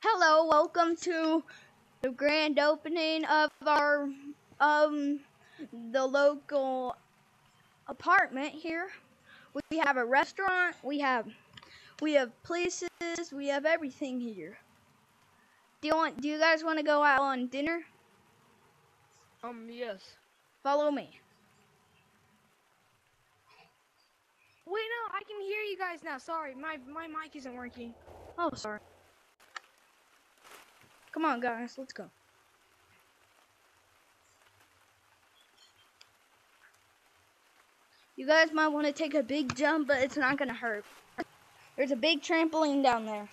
Hello, welcome to the grand opening of our um the local apartment here. We have a restaurant, we have we have places, we have everything here. Do you want do you guys want to go out on dinner? Um, yes. Follow me. Wait, no, I can hear you guys now. Sorry, my my mic isn't working. Oh, sorry. Come on, guys, let's go. You guys might want to take a big jump, but it's not going to hurt. There's a big trampoline down there.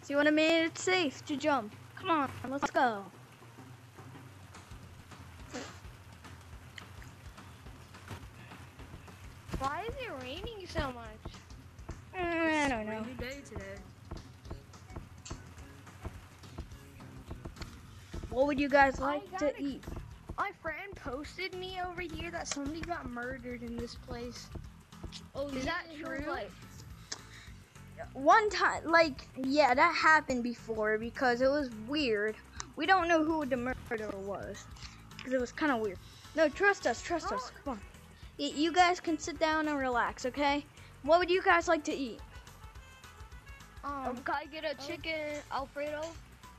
See what I mean? It's safe to jump. Come on, let's go. Why is it raining so much? Mm, I don't know. Rainy day today. What would you guys like to gotta- eat? My friend posted me over here that somebody got murdered in this place. Oh, Is that true? Like, one time, like, yeah, that happened before because it was weird. We don't know who the murderer was because it was kind of weird. No, trust us, trust us. Come on. You guys can sit down and relax, okay? What would you guys like to eat? Um, Um, can I get a chicken Alfredo?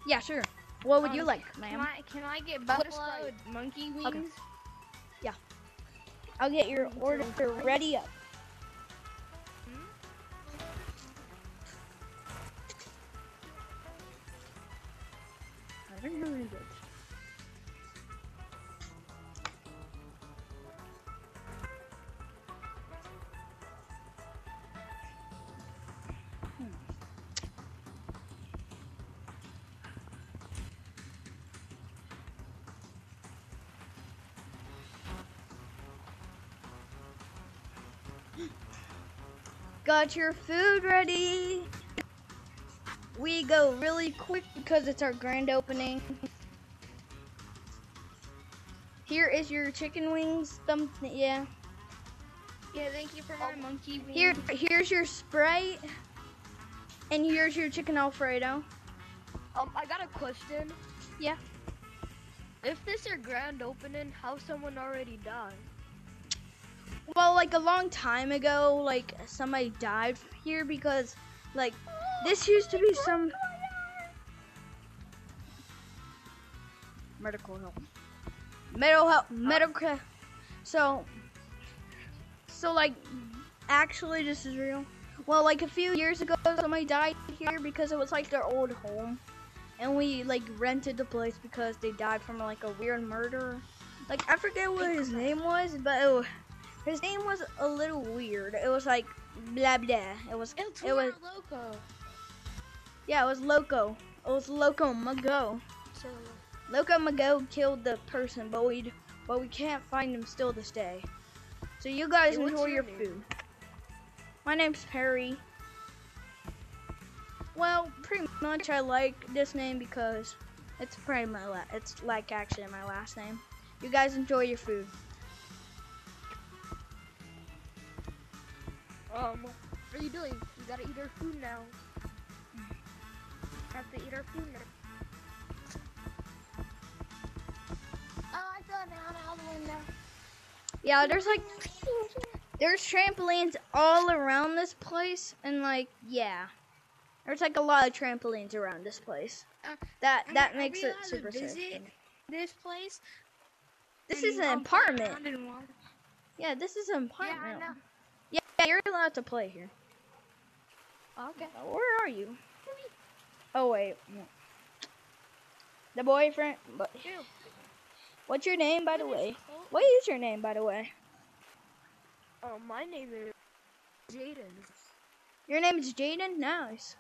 Yeah, sure. What would Um, you like, can ma'am? I can I get a buffalo Sprite. monkey wings? Yeah. I'll get your order ready up. I don't know Got your food ready. We go really quick because it's our grand opening. Here is your chicken wings. Thumb, yeah. Yeah, thank you for my monkey wings. Here, here's your Sprite, and here's your chicken Alfredo. Um, I got a question. Yeah. If this your grand opening, how someone already died? Well, like a long time ago, like somebody died here because, like, this used to be some medical help. Medical help. Medical. So, so like, actually, this is real. Well, like a few years ago, somebody died here because it was like their old home, and we like rented the place because they died from like a weird murder. Like I forget what his name was, but it, wa- his name was a little weird. It was like blah blah. It was It's it was loco. yeah, it was Loco. It was Loco Mago. So, Loco Mago killed the person, but we but we can't find him still this day. So you guys Hey, enjoy your your food. My name's Perry. Well, pretty much I like this name because it's pretty my la- it's like actually my last name. You guys enjoy your food. Um, what are you doing? We gotta eat our food now. Have to eat our food now. oh, I fell down out the window. Yeah, there's like there's trampolines all around this place, and like yeah, there's like a lot of trampolines around this place. Uh, That that mean, are makes we it allowed super safe. This place. This is an apartment. around and walk? Yeah, this is an Yeah, I apartment. know. Yeah, you're allowed to play here. Okay. Uh, Where are you? Oh wait, the boyfriend. But what's your name, by the way? What is your name, by the way? Um, my name is Jaden. Your name is Jaden. Nice.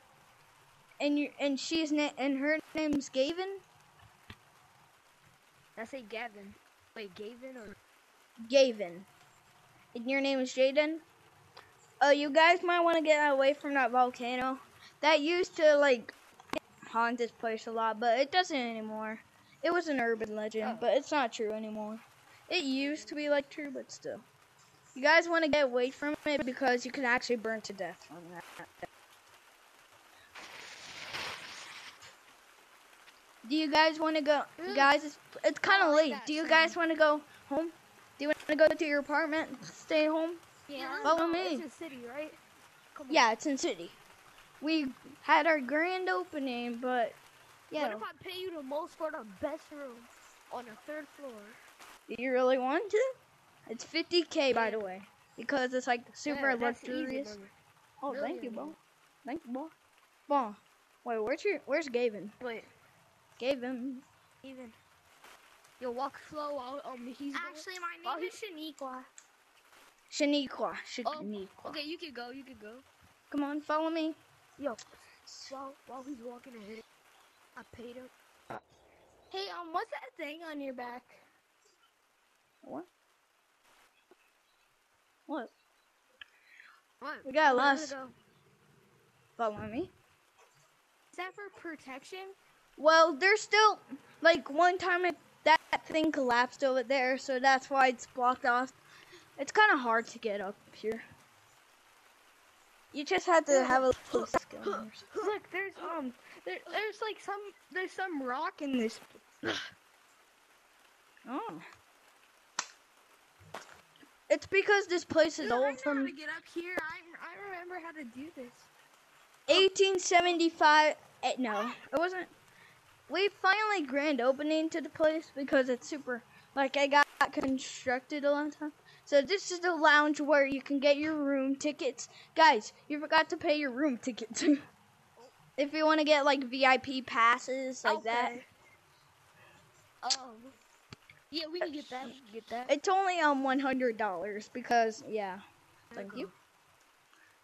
And you and she's na- and her name's Gavin. I say Gavin. Wait, Gavin or Gavin. And your name is Jaden? Uh, you guys might want to get away from that volcano. That used to, like, haunt this place a lot, but it doesn't anymore. It was an urban legend, Oh. but it's not true anymore. It used to be, like, true, but still. You guys want to get away from it because you can actually burn to death from that. Do you guys want to go, Mm. guys? It's, it's kind of like late. Do you guys want to go home? Do you want to go to your apartment, stay home? Yeah. Follow no, me. It's a city, right? Come on. Yeah, it's in city. We had our grand opening, but yeah, What if I pay you the most for the best room on the third floor? do you really want to? It's 50k by the way, because it's like super Yeah, luxurious. baby. Oh, Really thank you, easy. Bo. Thank you, Bo. Bo, wait, where's your, where's Gavin? Wait, Gavin. even. Yo, walk slow while um he's. Actually, my while name he- is Shaniqua. Shaniqua. Oh, Okay, you can go. You can go. Come on, follow me. Yo, while while he's walking ahead, I paid him. Hey, um, what's that thing on your back? What? What? What? We got lost. go? Follow me. Is that for protection? Well, there's still like one time it, that thing collapsed over there, so that's why it's blocked off. It's kind of hard to get up here. You just had to have a little skill. Look, there's um, there, there's like some there's some rock in this. Oh. It's because this place is Dude, I know old how from to get up here. I I remember how to do this. 1875. Eh, no, it wasn't. We finally grand opening to the place because it's super. Like I got constructed a long time. So this is the lounge where you can get your room tickets. Guys, you forgot to pay your room tickets. if you want to get like VIP passes like that, Okay. Um. Yeah, we can get that. We can get that. it's only um one hundred dollars because yeah. Thank you.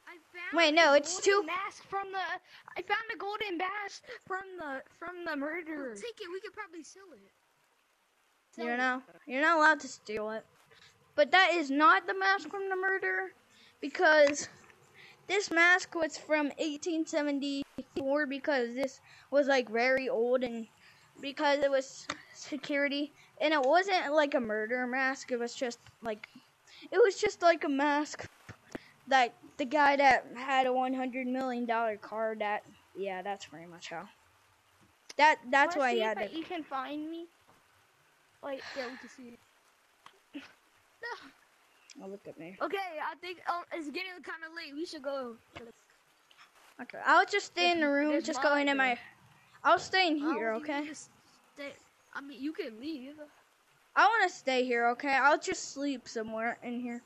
I found Wait, no, it's golden two- mask from the. I found a golden mask from the from the murderer. Take it. We could probably sell it. You're not you're not allowed to steal it. But that is not the mask from the murder because this mask was from 1874 because this was like very old and because it was security and it wasn't like a murder mask it was just like it was just like a mask that the guy that had a 100 million dollar car that yeah that's pretty much how that that's Wanna why he had it You can find me. Like, yeah, we can see it. Oh, look at me Okay, I think um, it's getting kind of late. We should go. Okay, I'll just stay in the room, There's just going in my. I'll stay in here, okay? stay- I mean, you can leave. I want to stay here, okay? I'll just sleep somewhere in here.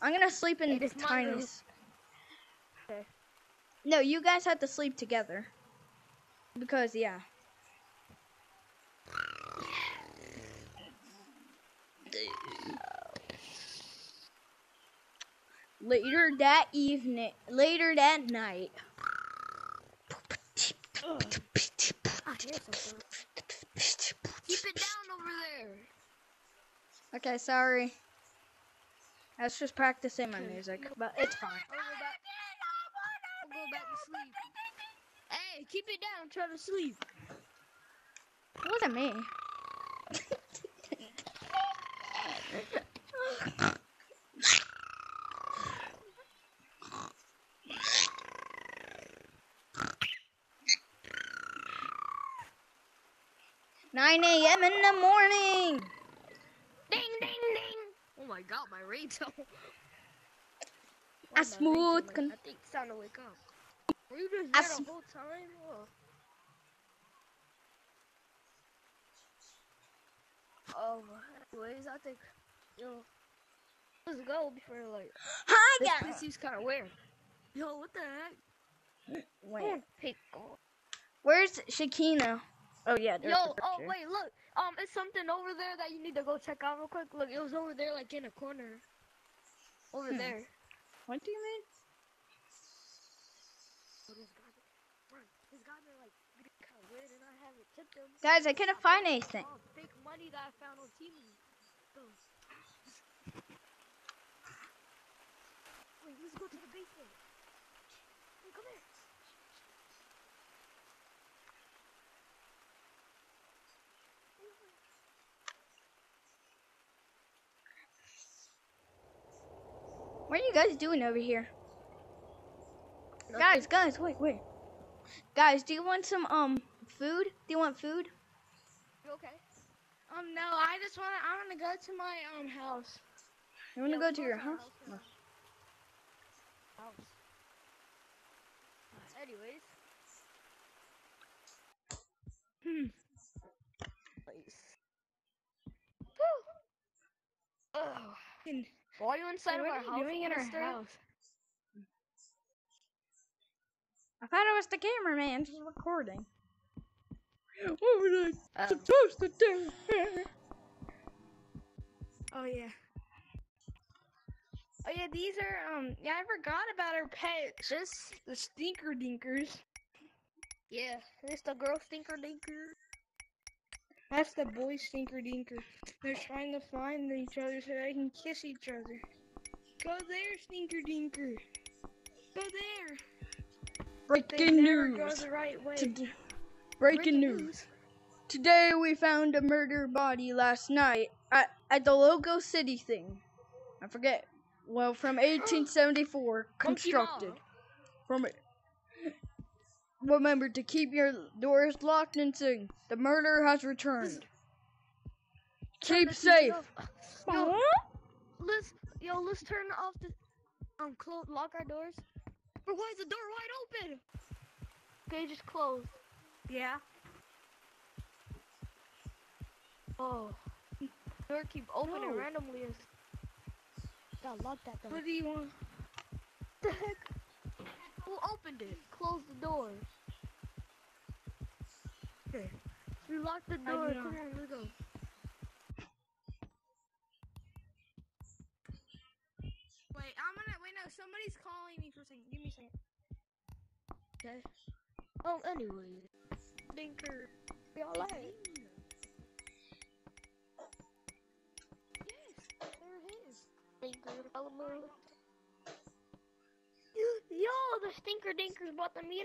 I'm gonna sleep in Hey, this is my room. Tiny's. Okay. No, you guys have to sleep together. Because yeah. Later that evening, later that night. Keep it down over there. Okay, sorry. I was just practicing my music, but it's fine. I'll go back. I'll go back to sleep. Hey, keep it down. Try to sleep. It wasn't me. Nine a.m. in the morning. Ding, ding, ding. Oh my god, my ringtone. A smooth I think it's time to wake up. Were you just there the whole time? Oh. Oh, anyways, I think, you know, let's go before, like, Hi, this guys. seems kind of weird. Yo, what the heck? Wait, Pick on. where's Shakina? Oh yeah, there's Yo, the oh picture. wait, look. Um, it's something over there that you need to go check out real quick. Look, it was over there, like in a corner. Over Hmm. there. What do you mean? Oh, this guy, bro, this guy been like kind of weird, and I haven't tipped him. Guys, I couldn't find anything. Oh, fake money that I found on TV. Go. Wait, let's go to the basement. Wait, come here. What are you guys doing over here? Guys, guys, wait, wait. Guys, do you want some um food? Do you want food? You okay? Um, no, I just wanna, I wanna go to my, um, house. You want to Yeah, go to your our house? House. Anyways. Hmm. Place. Woo! Ugh. Why are you inside What of are our you house? doing in our house? I thought it was the cameraman just recording. What was I Um, supposed to do? Oh yeah. Oh yeah, these are um yeah, I forgot about our pets. Just the stinker dinkers. Yeah, this the girl stinker dinker. That's the boy stinker dinker. They're trying to find each other so they can kiss each other. Go there, stinker dinker. Go there. Breaking news. the right way. Tod- Breaking news. Today we found a murder body last night at, at the Logo City thing. I forget. Well, from 1874, constructed. From it. Remember to keep your doors locked and sing. The murderer has returned. Turn Keep safe. Yo, let's yo, let's turn off the um close lock our doors. But why is the door wide open? Okay, just closed. Yeah. Oh. Door keep opening No. randomly. As... Gotta lock that door. What do you want? The heck? Who opened it? Close the door. Okay. We locked the door. Come on, let's go. Wait, I'm gonna wait. No, somebody's calling me for a second. Give me a second. Okay. Oh, anyway, Dinker, we all right. Yes, they're his. Dinker, follow me. Yo, the stinker dinkers bought the meat.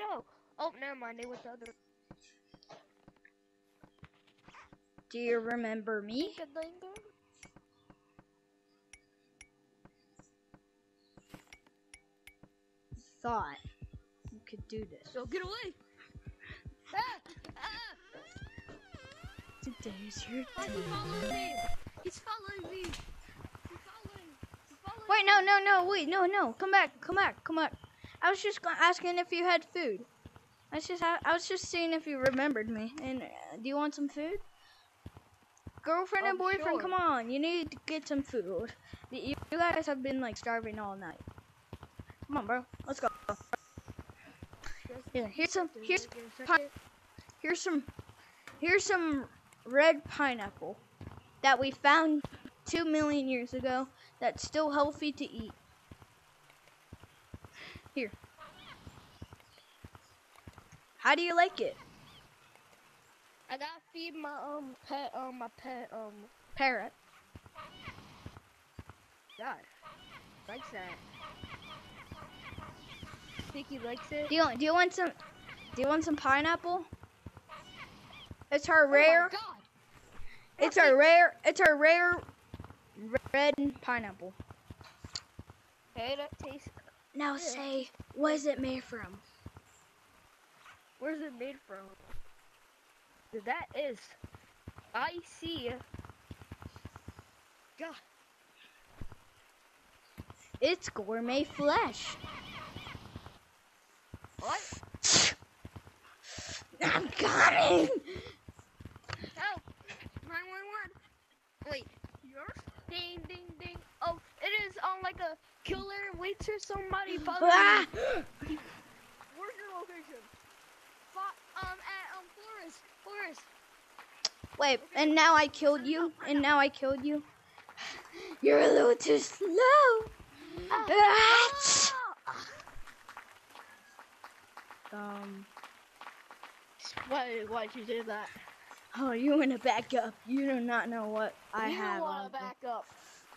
Oh, never mind. They went the other. Do you remember me? Thought you could do this. So get away. Ah, ah. Today's your day. he's following me. He's following me. He's following. He's following Wait, no, no, no, wait, no, no. Come back, come back, come back. I was just asking if you had food. I was just, I was just seeing if you remembered me. And uh, do you want some food? Girlfriend and Oh, boyfriend, sure. come on. You need to get some food. You, guys have been like starving all night. Come on, bro. Let's go. Here, here's some. Here's pi- here's some. Here's some red pineapple that we found two million years ago. That's still healthy to eat. Here. How do you like it? I gotta feed my um pet um my pet um Parrot. God. Likes that. Think he likes it? Do you do you want some? Do you want some pineapple? It's our Oh my rare. God. It's our rare. It's our rare red pineapple. Hey, that tastes. Now Yeah. say, what is it made from? Where's it made from? That is. I see. God. It's gourmet flesh. What? I'm coming. Help! 911! Wait, yours? Ding, ding, ding. Oh, it is on like a killer waits for somebody following Ah! Where's your location? Fo- um, at, um, Forest. Forest. Wait, and now I killed you, and now I killed you. You're a little too slow. Ah! Um. Why, why'd you do that? Oh, you want to back up? You do not know what I you have. wanna back up.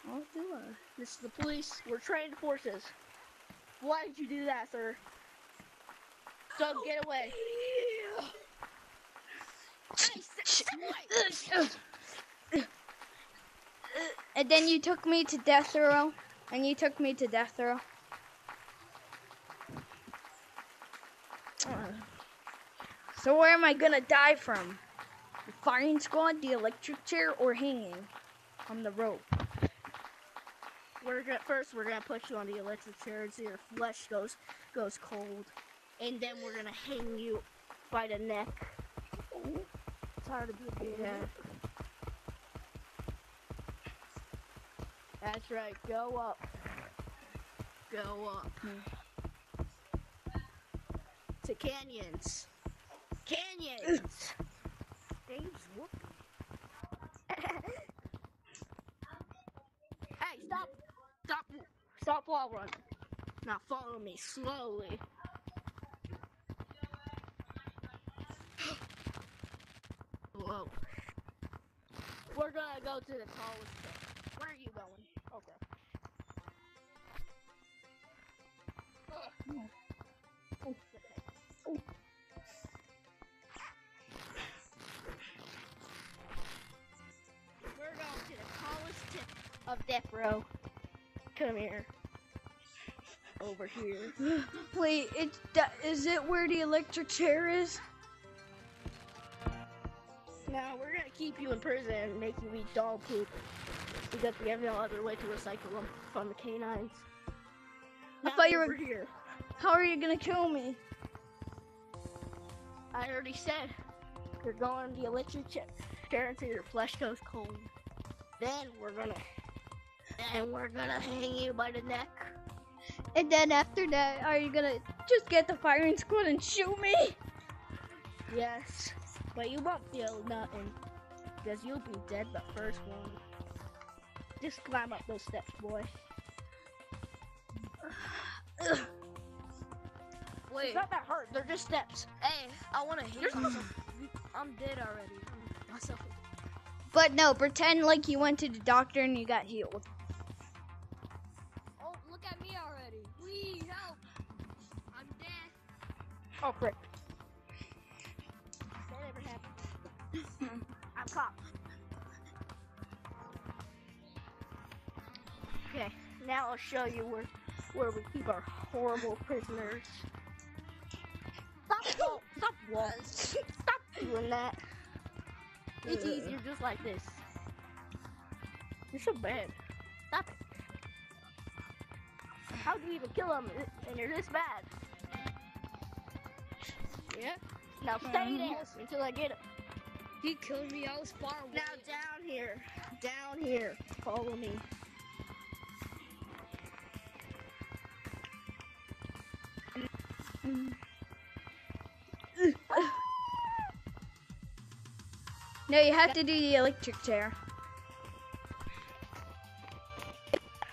I'll do it. This is the police. We're trained forces. Why did you do that, sir? So oh, get away. Hey, sit, sit away. And then you took me to death row. And you took me to death row. Uh, so where am I gonna die from? The firing squad, the electric chair, or hanging on the rope? We're gonna first we're gonna put you on the electric chair until your flesh goes goes cold, and then we're gonna hang you by the neck. It's hard to do. Yeah. That's right. Go up. Go up. Hmm. To canyons. Canyons. Dave's whooping. hey, stop. Stop. Stop wall running. Now follow me slowly. Whoa. We're gonna go to the tallest. Of death row. Come here. Over here. Wait, is it where the electric chair is? Now we're gonna keep you in prison and make you eat dog poop because we have no other way to recycle them from the canines. I thought you were- here. How are you gonna kill me? I already said you're going to the electric chair until your flesh goes cold. Then we're gonna, then we're gonna hang you by the neck. And then after that, are you gonna just get the firing squad and shoot me? Yes, but you won't feel nothing because you'll be dead the first one. Just climb up those steps, boy. Wait, It's not that hard. They're just steps. hey, I wanna hear You're supposed something. I'm dead already. Myself. But no, pretend like you went to the doctor and you got healed. Oh, frick. That never happened. I'm caught. Okay, now I'll show you where where we keep our horrible prisoners. Stop, wall, stop, wall. Stop doing that. It's uh-uh. easier just like this. You're so bad. Stop it. How do you even kill them and you're this bad? Now stay there until I get him. He killed me. I was far away. Now down here. Down here. Follow me. No, you have to do the electric chair.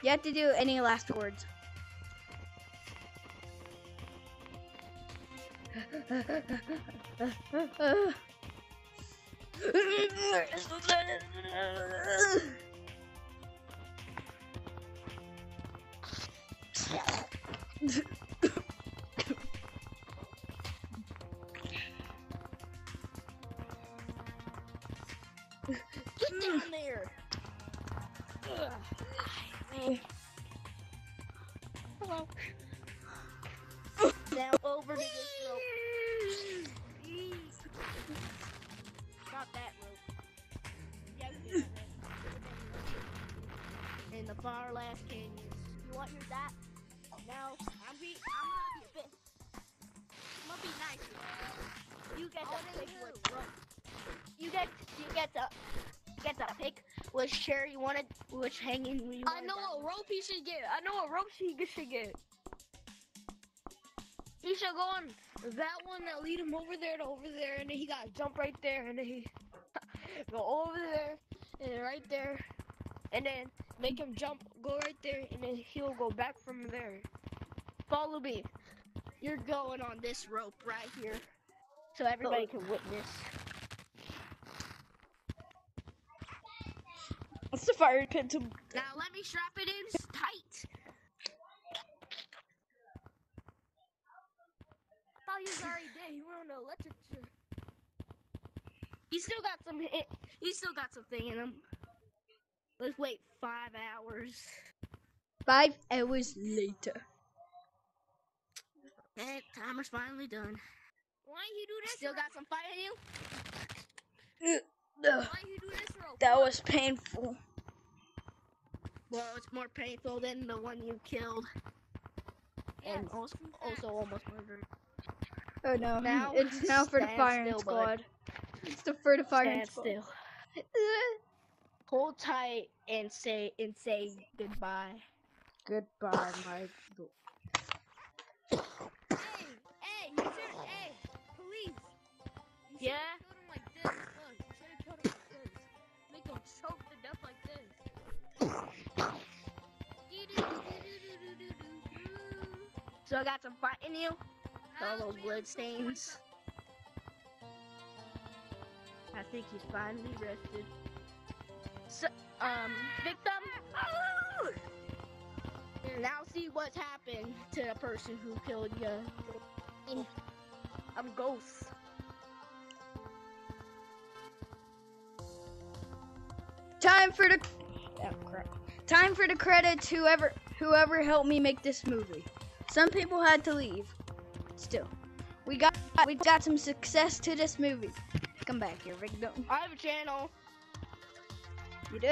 You have to do any last words. Get down there. Hello. Now over to this. Not that rope. Yeah, we do that. In the far last canyons. You want your that? Now I'm be I'm gonna be a bit. I'm gonna be nice. You get to pick which rope. You get you get to get to pick which chair you wanted, which hanging you I know what rope he should get. I know what rope he should get. He should go on that one that lead him over there to over there, and then he gotta jump right there, and then he go over there, and then right there, and then make him jump, go right there, and then he'll go back from there. Follow me. You're going on this rope right here, so everybody can witness. What's the fire pit to Now let me strap it in tight. Thought he already dead. He went on the electric chair. He's still got some. Hit, he's still got some thing in him. Let's wait five hours. Five hours later. Hey, timer's finally done. Why you do this? Still got some fire in you? Ugh, Why you do this, bro? that was painful. Well, it's more painful than the one you killed. And also, also almost murdered. Oh no, Now, it's now for the stand firing still, bud. squad. It's the for the firing Stand squad. still. Hold tight and say and say goodbye. Goodbye, my. Hey, hey, you should, hey, police. You Yeah? killed him like this. Look, you should have killed him like this. Make him choke to death like this. So I got some fight in you. All those blood stains. I think he's finally rested. So, um, victim. Now see what's happened to the person who killed you. I'm Ghost. Time for the. Oh, crap. Time for the credits. Whoever whoever helped me make this movie. Some people had to leave. Still, we got we got some success to this movie. Come back here, victim. I have a channel. You do?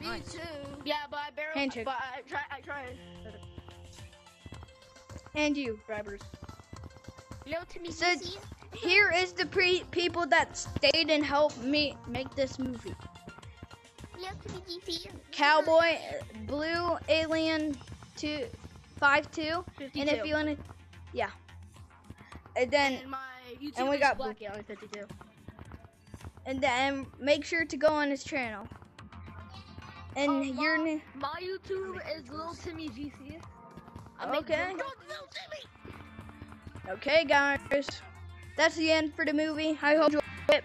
Me Nice. too. Yeah, but I barely. Handshake. But I try. I try. And you. Grabbers. No to me. So here is the pre people that stayed and helped me make this movie. Cowboy, Blue Alien, two, five two, and if you want to, yeah. And then And my YouTube and we got Black Alien 52. and then make sure to go on his channel. And Oh, your name. My YouTube is Little Timmy GC. I Okay. Little Timmy. Okay, guys, that's the end for the movie. I hope you enjoyed it.